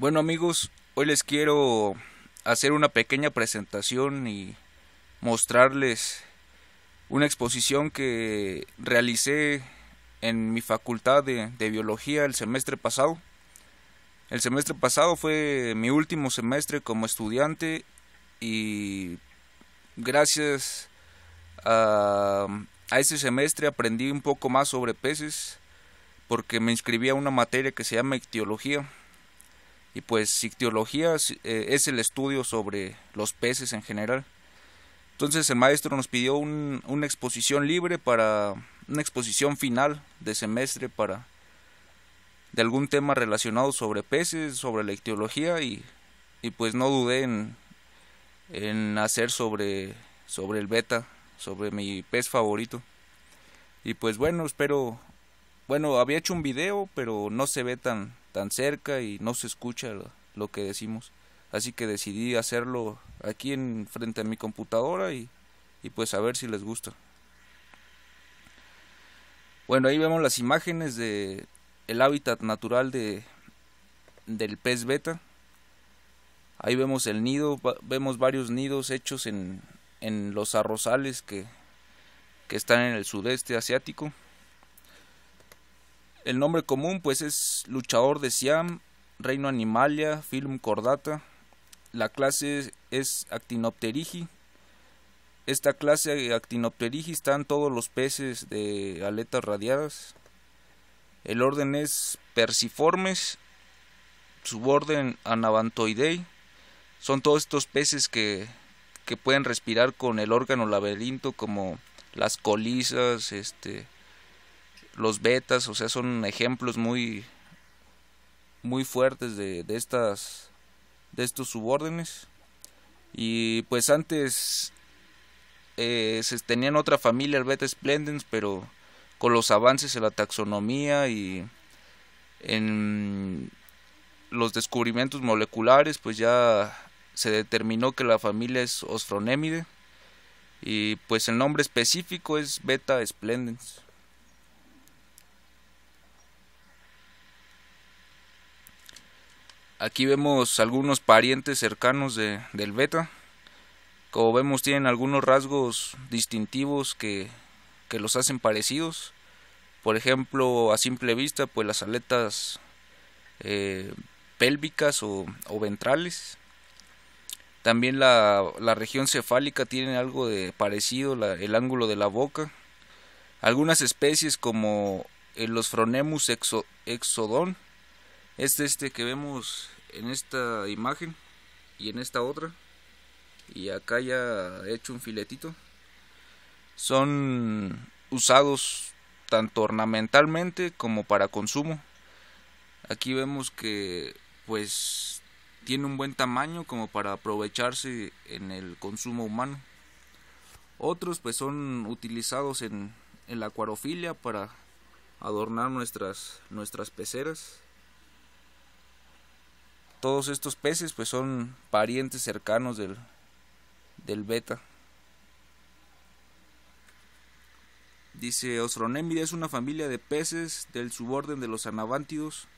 Bueno amigos, hoy les quiero hacer una pequeña presentación y mostrarles una exposición que realicé en mi facultad de, biología el semestre pasado. El semestre pasado fue mi último semestre como estudiante y gracias a, a ese semestre aprendí un poco más sobre peces porque me inscribí a una materia que se llama ictiología y pues ictiología eh, es el estudio sobre los peces en general. Entonces el maestro nos pidió una exposición libre para una exposición final de semestre para de algún tema relacionado sobre peces, sobre la ictiología y, y pues no dudé en, en hacer sobre, sobre el beta, sobre mi pez favorito. Y pues bueno, espero, bueno, había hecho un video, pero no se ve tan, tan cerca y no se escucha lo, que decimos. Así que decidí hacerlo aquí en frente a mi computadora y, y pues a ver si les gusta. Bueno, ahí vemos las imágenes de el hábitat natural de del pez beta. Ahí vemos el nido, vemos varios nidos hechos en, en los arrozales que, que están en el sudeste asiático. El nombre común pues es luchador de Siam, reino animalia, film cordata. La clase es Actinopterigi. Esta clase Actinopterigi están todos los peces de aletas radiadas. El orden es Persiformes, suborden Anabantoidei. Son todos estos peces que, que pueden respirar con el órgano laberinto como las colisas, este, los betas, o sea, son ejemplos muy muy fuertes de, de estas de estos subórdenes. Y pues antes eh, se tenían otra familia el beta splendens pero con los avances en la taxonomía y en los descubrimientos moleculares pues ya se determinó que la familia es Osfronemide. Y pues el nombre específico es beta splendens Aquí vemos algunos parientes cercanos de, del beta. Como vemos tienen algunos rasgos distintivos que, que los hacen parecidos. Por ejemplo, a simple vista, pues las aletas eh, pélvicas o, o, ventrales. También la, la, región cefálica tiene algo de parecido, la, el ángulo de la boca. Algunas especies como los Phronemus exo, exodon es este que vemos en esta imagen y en esta otra. Y acá ya he hecho un filetito. Son usados tanto ornamentalmente como para consumo. Aquí vemos que pues tiene un buen tamaño como para aprovecharse en el consumo humano. Otros pues son utilizados en, en la acuarofilia para adornar nuestras nuestras peceras todos estos peces pues son parientes cercanos del, del beta. Dice Osronemida es una familia de peces del suborden de los anabántidos.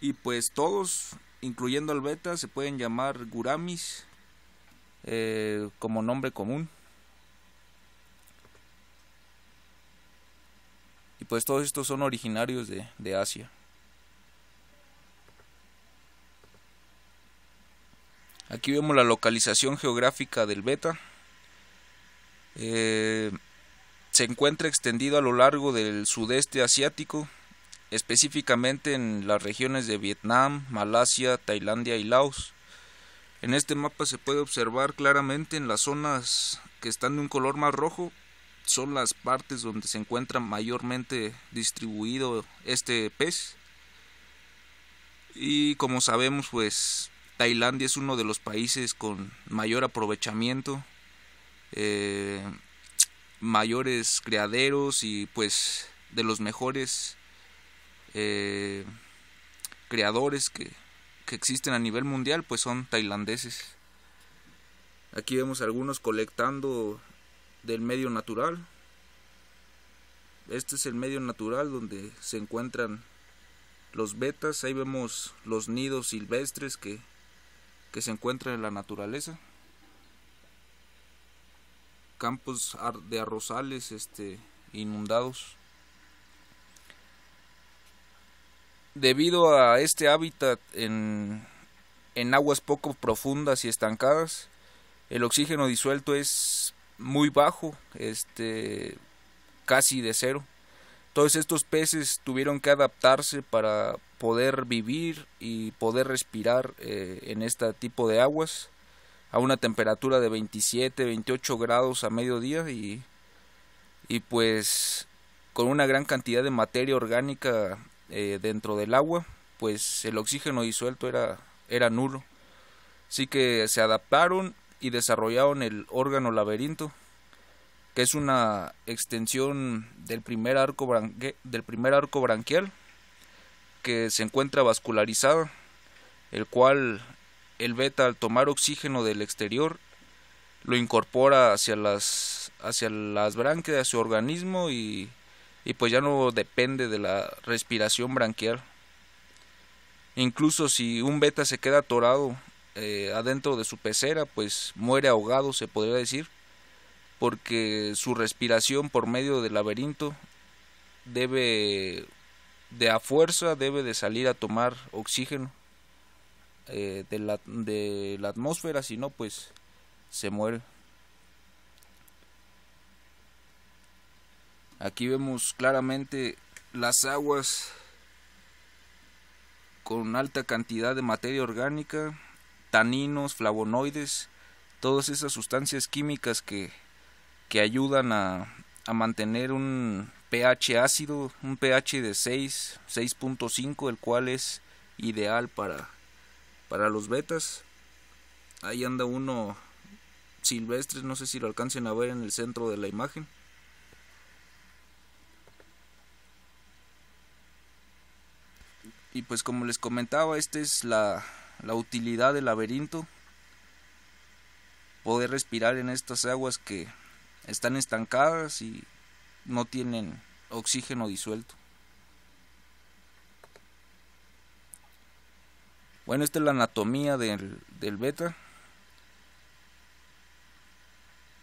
Y pues todos, incluyendo al beta, se pueden llamar guramis eh, como nombre común. Y pues todos estos son originarios de, de Asia. Aquí vemos la localización geográfica del beta. Eh, se encuentra extendido a lo largo del sudeste asiático, específicamente en las regiones de Vietnam, Malasia, Tailandia y Laos. En este mapa se puede observar claramente en las zonas que están de un color más rojo, son las partes donde se encuentra mayormente distribuido este pez. Y como sabemos, pues Tailandia es uno de los países con mayor aprovechamiento, eh, mayores criaderos y pues de los mejores eh, creadores que, que existen a nivel mundial pues son tailandeses. Aquí vemos algunos colectando del medio natural. Este es el medio natural donde se encuentran los betas, ahí vemos los nidos silvestres que, que se encuentran en la naturaleza. Campos de arrozales este, inundados. Debido a este hábitat en, en aguas poco profundas y estancadas, el oxígeno disuelto es muy bajo, este casi de cero. Todos estos peces tuvieron que adaptarse para poder vivir y poder respirar eh, en este tipo de aguas a una temperatura de 27, 28 grados a mediodía y, y pues con una gran cantidad de materia orgánica eh, dentro del agua, pues el oxígeno disuelto era, era nulo. Así que se adaptaron y desarrollaron el órgano laberinto, que es una extensión del primer arco, del primer arco branquial que se encuentra vascularizada, el cual el beta al tomar oxígeno del exterior lo incorpora hacia las hacia las branquias de su organismo y, y pues ya no depende de la respiración branquial. Incluso si un beta se queda atorado eh, adentro de su pecera, pues muere ahogado, se podría decir, porque su respiración por medio del laberinto debe de a fuerza debe de salir a tomar oxígeno eh, de, la, de la atmósfera, si no, pues se muere. Aquí vemos claramente las aguas con alta cantidad de materia orgánica taninos, flavonoides, todas esas sustancias químicas que, que ayudan a, a mantener un pH ácido, un pH de 6, 6.5, el cual es ideal para, para los betas. Ahí anda uno silvestre, no sé si lo alcancen a ver en el centro de la imagen. Y pues como les comentaba, esta es la, la utilidad del laberinto, poder respirar en estas aguas que están estancadas y no tienen oxígeno disuelto. Bueno, esta es la anatomía del, del beta.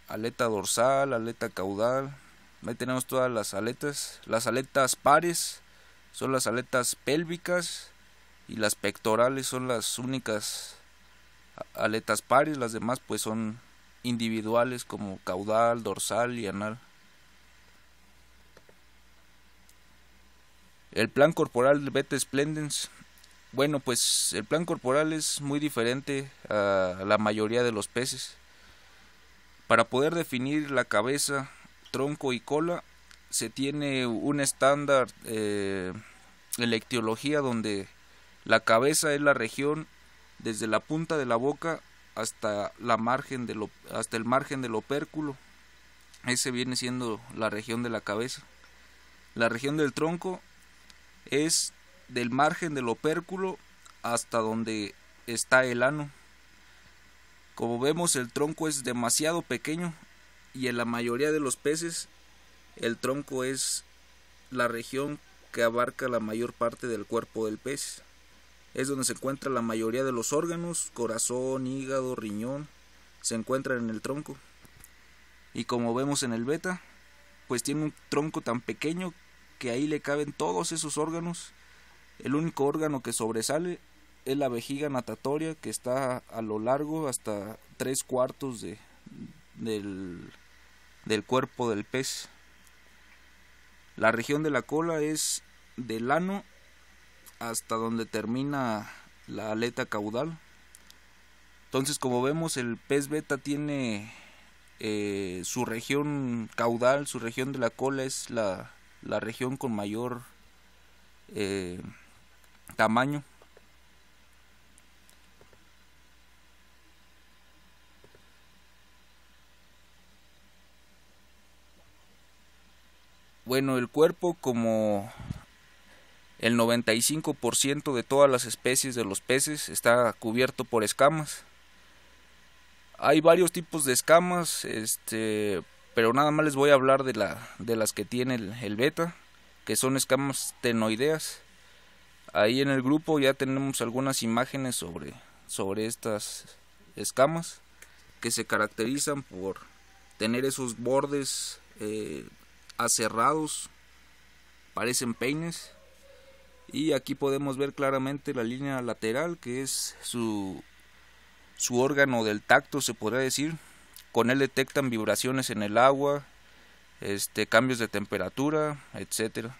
Aleta dorsal, aleta caudal. Ahí tenemos todas las aletas. Las aletas pares son las aletas pélvicas y las pectorales son las únicas aletas pares, las demás pues son individuales como caudal, dorsal y anal. El plan corporal Beta splendens, bueno pues el plan corporal es muy diferente a la mayoría de los peces. Para poder definir la cabeza, tronco y cola se tiene un estándar eh, en la ictiología donde la cabeza es la región desde la punta de la boca hasta la margen hasta el margen del opérculo. Ese viene siendo la región de la cabeza. La región del tronco es del margen del opérculo hasta donde está el ano. Como vemos el tronco es demasiado pequeño y en la mayoría de los peces el tronco es la región que abarca la mayor parte del cuerpo del pez es donde se encuentra la mayoría de los órganos, corazón, hígado, riñón, se encuentran en el tronco. Y como vemos en el beta, pues tiene un tronco tan pequeño que ahí le caben todos esos órganos. El único órgano que sobresale es la vejiga natatoria que está a lo largo hasta tres cuartos de, del, del cuerpo del pez. La región de la cola es del ano hasta donde termina la aleta caudal. Entonces, como vemos, el pez beta tiene eh, su región caudal, su región de la cola es la, la región con mayor eh, tamaño. Bueno, el cuerpo como el 95% de todas las especies de los peces está cubierto por escamas. Hay varios tipos de escamas, este, pero nada más les voy a hablar de, la, de las que tiene el, beta, que son escamas tenoideas. Ahí en el grupo ya tenemos algunas imágenes sobre, sobre estas escamas que se caracterizan por tener esos bordes eh, aserrados, parecen peines. Y aquí podemos ver claramente la línea lateral que es su, su órgano del tacto, se podría decir. Con él detectan vibraciones en el agua, este, cambios de temperatura, etcétera.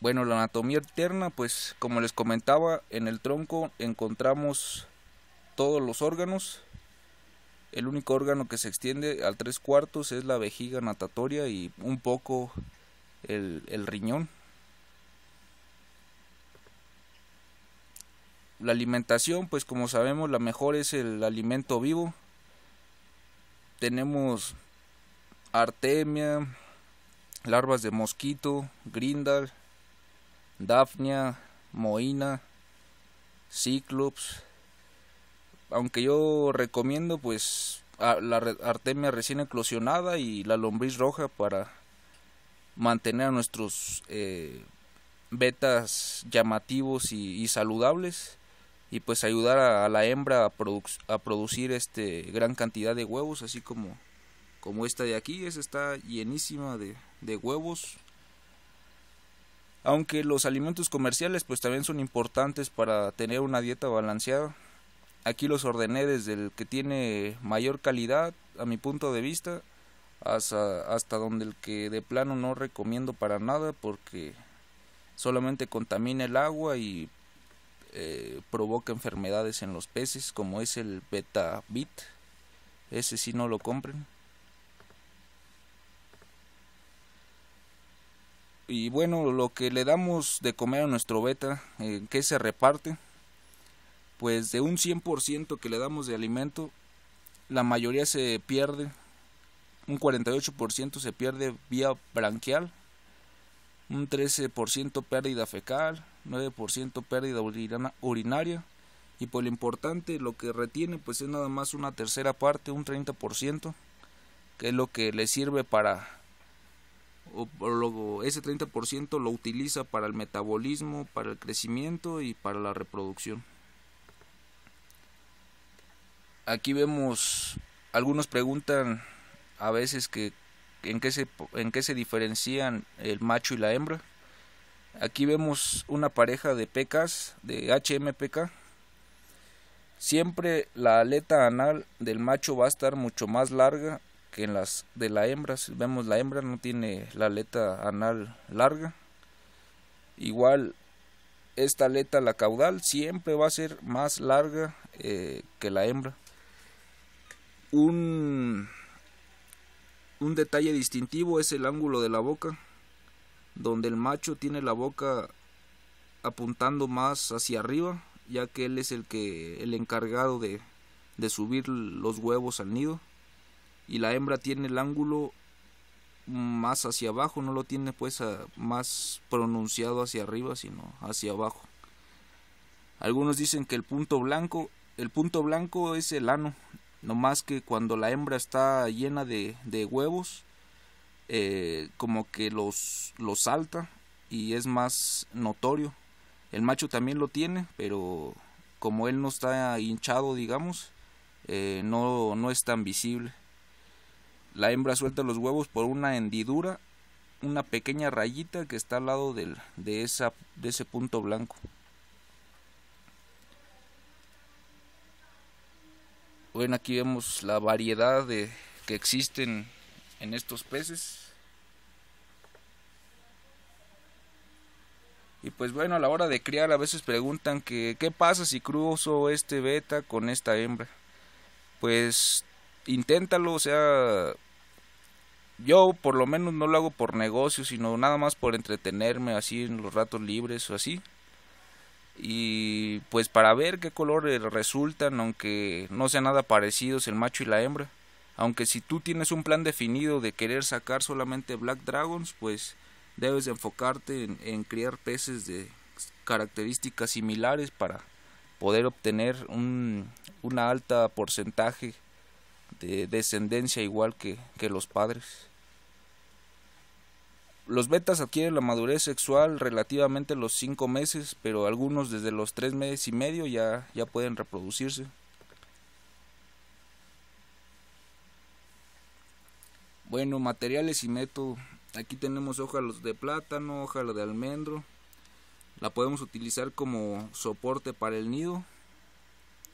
Bueno, la anatomía interna, pues como les comentaba, en el tronco encontramos todos los órganos. El único órgano que se extiende al tres cuartos es la vejiga natatoria y un poco el, riñón. La alimentación, pues como sabemos, la mejor es el alimento vivo. Tenemos artemia, larvas de mosquito, grindal, Daphnia, Moina, Cyclops. Aunque yo recomiendo pues la artemia recién eclosionada y la lombriz roja para mantener a nuestros eh, betas llamativos y, saludables y pues ayudar a, la hembra a, producir este gran cantidad de huevos así como como esta de aquí esa está llenísima de, de huevos aunque los alimentos comerciales pues también son importantes para tener una dieta balanceada. Aquí los ordené desde el que tiene mayor calidad a mi punto de vista hasta, hasta donde el que de plano no recomiendo para nada porque solamente contamina el agua y eh, provoca enfermedades en los peces como es el beta bit ese sí no lo compren Y bueno, lo que le damos de comer a nuestro beta, ¿en se reparte? Pues de un 100% que le damos de alimento, la mayoría se pierde, un 48% se pierde vía branquial, un 13% pérdida fecal, 9% pérdida urinaria y por lo importante lo que retiene pues es nada más una tercera parte, un 30%, que es lo que le sirve para o, luego ese 30% lo utiliza para el metabolismo, para el crecimiento y para la reproducción. Aquí vemos, algunos preguntan a veces que en qué se, en qué se diferencian el macho y la hembra. Aquí vemos una pareja de pecas, de HMPK. Siempre la aleta anal del macho va a estar mucho más larga que en las de la hembra vemos la hembra no tiene la aleta anal larga igual esta aleta la caudal siempre va a ser más larga eh, que la hembra un un detalle distintivo es el ángulo de la boca donde el macho tiene la boca apuntando más hacia arriba ya que él es el que el encargado de, de subir los huevos al nido y la hembra tiene el ángulo más hacia abajo, no lo tiene pues más pronunciado hacia arriba, sino hacia abajo. Algunos dicen que el punto blanco, el punto blanco es el ano, no más que cuando la hembra está llena de, de huevos, eh, como que los, los salta y es más notorio. El macho también lo tiene, pero como él no está hinchado, digamos, eh, no, no es tan visible. La hembra suelta los huevos por una hendidura, una pequeña rayita que está al lado del, de, esa, de ese punto blanco. Bueno, aquí vemos la variedad de, que existen en estos peces. Y pues bueno, a la hora de criar a veces preguntan que qué pasa si cruzo este beta con esta hembra. Pues inténtalo, o sea, yo por lo menos no lo hago por negocio, sino nada más por entretenerme así en los ratos libres o así. Y pues para ver qué colores resultan, aunque no sean nada parecidos el macho y la hembra. Aunque si tú tienes un plan definido de querer sacar solamente Black Dragons, pues debes enfocarte en, en criar peces de características similares para poder obtener un una alta porcentaje de descendencia igual que, que los padres. Los betas adquieren la madurez sexual relativamente los 5 meses, pero algunos desde los 3 meses y medio ya, ya pueden reproducirse. Bueno, materiales y método. Aquí tenemos hoja de plátano, hoja de almendro. La podemos utilizar como soporte para el nido.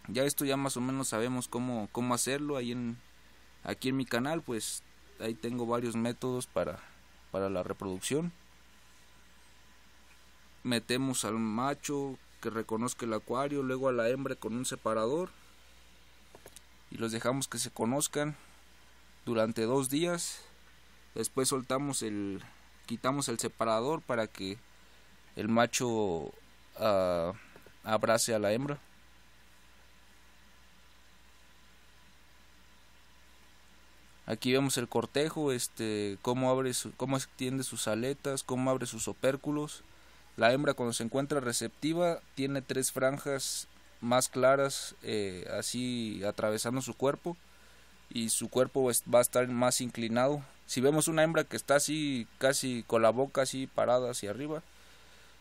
Ya esto ya más o menos sabemos cómo, cómo hacerlo. Ahí en, aquí en mi canal pues ahí tengo varios métodos para para la reproducción. Metemos al macho que reconozca el acuario, luego a la hembra con un separador y los dejamos que se conozcan durante dos días. Después soltamos el, quitamos el separador para que el macho uh, abrace a la hembra. Aquí vemos el cortejo, este, cómo abre cómo extiende sus aletas, cómo abre sus opérculos. La hembra cuando se encuentra receptiva tiene tres franjas más claras, eh, así atravesando su cuerpo y su cuerpo va a estar más inclinado. Si vemos una hembra que está así, casi con la boca así parada hacia arriba,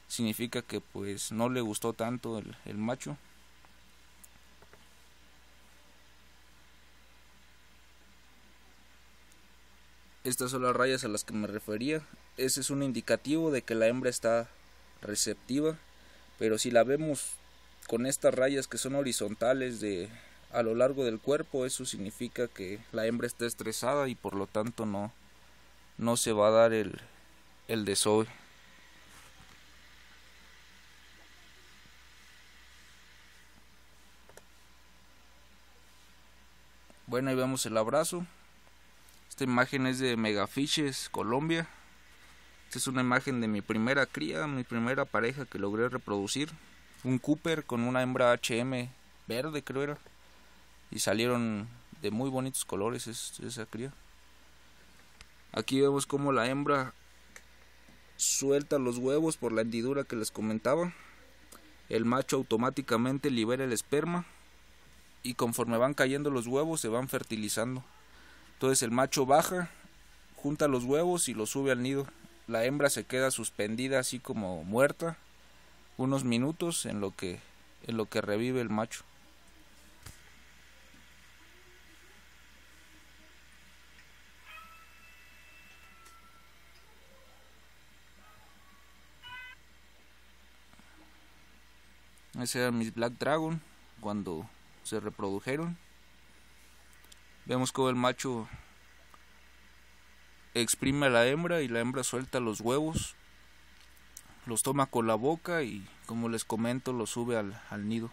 significa que pues no le gustó tanto el macho. Estas son las rayas a las que me refería. Ese es un indicativo de que la hembra está receptiva. Pero si la vemos con estas rayas que son horizontales de a lo largo del cuerpo, eso significa que la hembra está estresada y por lo tanto no, no se va a dar el, el desove. Bueno, ahí vemos el abrazo. Esta imagen es de Megafishes, Colombia. Esta es una imagen de mi primera cría, mi primera pareja que logré reproducir. Un Cooper con una hembra HM verde, creo era. Y salieron de muy bonitos colores esa cría. Aquí vemos como la hembra suelta los huevos por la hendidura que les comentaba. El macho automáticamente libera el esperma y conforme van cayendo los huevos se van fertilizando. Entonces el macho baja, junta los huevos y los sube al nido. La hembra se queda suspendida así como muerta unos minutos en lo que en lo que revive el macho. Ese era mis Black Dragon cuando se reprodujeron. Vemos como el macho exprime a la hembra y la hembra suelta los huevos, los toma con la boca y como les comento los sube al, al nido.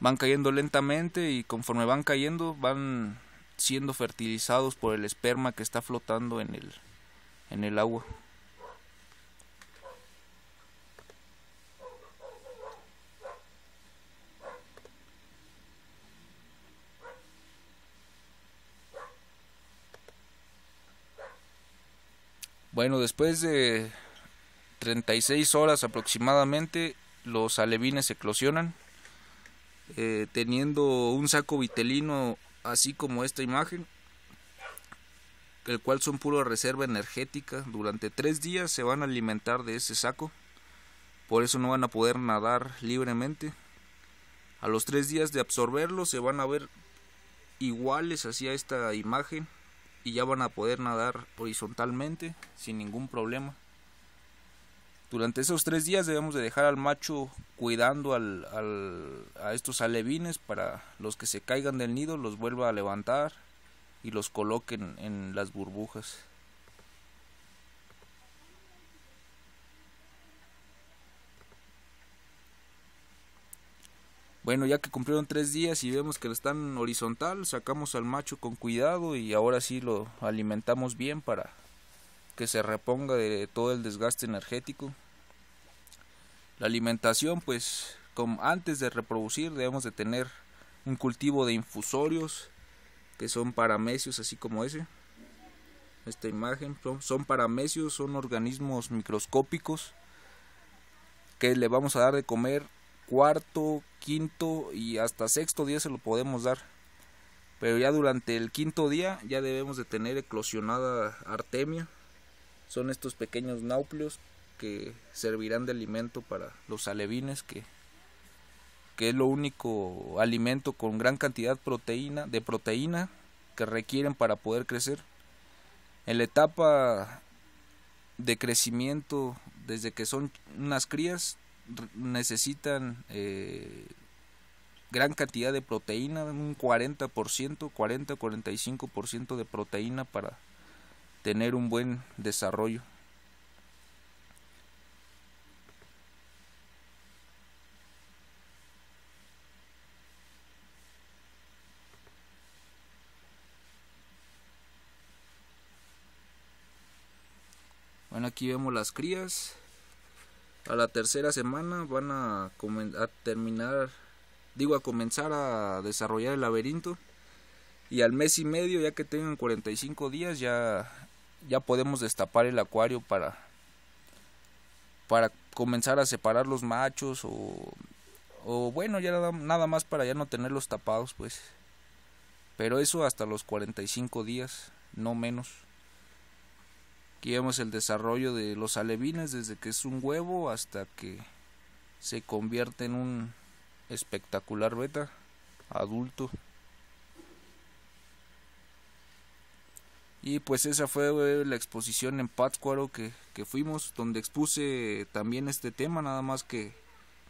Van cayendo lentamente y conforme van cayendo van siendo fertilizados por el esperma que está flotando en el, en el agua. Bueno, después de 36 horas aproximadamente, los alevines eclosionan, eh, teniendo un saco vitelino así como esta imagen, el cual son pura reserva energética. Durante tres días se van a alimentar de ese saco, por eso no van a poder nadar libremente. A los tres días de absorberlo se van a ver iguales hacia esta imagen y ya van a poder nadar horizontalmente sin ningún problema. Durante esos tres días debemos de dejar al macho cuidando a estos alevines para los que se caigan del nido los vuelva a levantar y los coloquen en las burbujas. Bueno, ya que cumplieron tres días y vemos que están horizontal, sacamos al macho con cuidado y ahora sí lo alimentamos bien para que se reponga de todo el desgaste energético. La alimentación, pues, como antes de reproducir, debemos de tener un cultivo de infusorios que son paramecios, así como ese. Esta imagen son paramecios, son organismos microscópicos que le vamos a dar de comer cuarto, quinto y hasta sexto día se lo podemos dar. pero ya durante el quinto día ya debemos de tener eclosionada artemia son estos pequeños náuplios que servirán de alimento para los alevines que, que es lo único alimento con gran cantidad proteína, de proteína que requieren para poder crecer. En la etapa de crecimiento, desde que son unas crías, necesitan eh, gran cantidad de proteína, un 40%, 40-45% de proteína para tener un buen desarrollo. Bueno, aquí vemos las crías. A la tercera semana van a, terminar, digo, a comenzar a desarrollar el laberinto. Y al mes y medio, ya que tengan 45 días, ya, ya podemos destapar el acuario para, para comenzar a separar los machos o, o bueno, ya nada más para ya no tenerlos tapados, pues. Pero eso hasta los 45 días, no menos. Vemos el desarrollo de los alevines desde que es un huevo hasta que se convierte en un espectacular beta adulto. Y pues esa fue la exposición en Pátzcuaro que, que fuimos, donde expuse también este tema, nada más que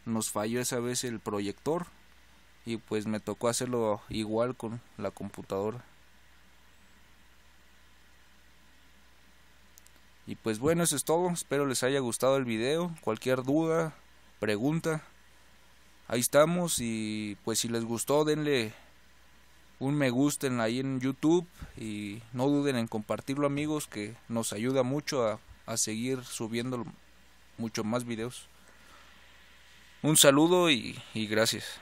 nos falló esa vez el proyector y pues me tocó hacerlo igual con la computadora. Y pues bueno, eso es todo. Espero les haya gustado el video. Cualquier duda, pregunta, ahí estamos. Y pues si les gustó, denle un me gusta ahí en YouTube. Y no duden en compartirlo amigos, que nos ayuda mucho a, a seguir subiendo mucho más videos. Un saludo y, y gracias.